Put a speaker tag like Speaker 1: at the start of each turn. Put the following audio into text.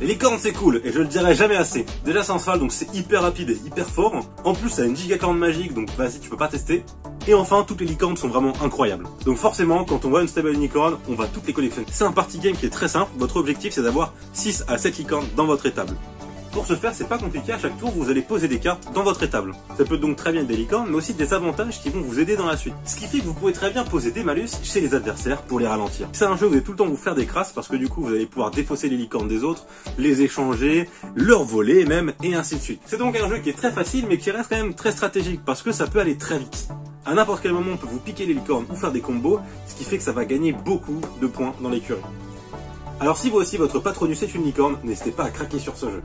Speaker 1: Les licornes c'est cool, et je le dirai jamais assez. Déjà c'est un donc c'est hyper rapide et hyper fort. En plus ça a une gigacorne magique, donc vas-y tu peux pas tester. Et enfin, toutes les licornes sont vraiment incroyables. Donc forcément, quand on voit une stable unicorn, on va toutes les collectionner. C'est un party game qui est très simple. Votre objectif, c'est d'avoir 6 à 7 licornes dans votre étable. Pour ce faire, c'est pas compliqué, à chaque tour, vous allez poser des cartes dans votre étable. Ça peut donc très bien être des licornes, mais aussi des avantages qui vont vous aider dans la suite. Ce qui fait que vous pouvez très bien poser des malus chez les adversaires pour les ralentir. C'est un jeu où vous allez tout le temps vous faire des crasses, parce que du coup, vous allez pouvoir défausser les licornes des autres, les échanger, leur voler même, et ainsi de suite. C'est donc un jeu qui est très facile, mais qui reste quand même très stratégique, parce que ça peut aller très vite. À n'importe quel moment, on peut vous piquer les licornes ou faire des combos, ce qui fait que ça va gagner beaucoup de points dans l'écurie. Alors si vous aussi votre patronus est une licorne, n'hésitez pas à craquer sur ce jeu.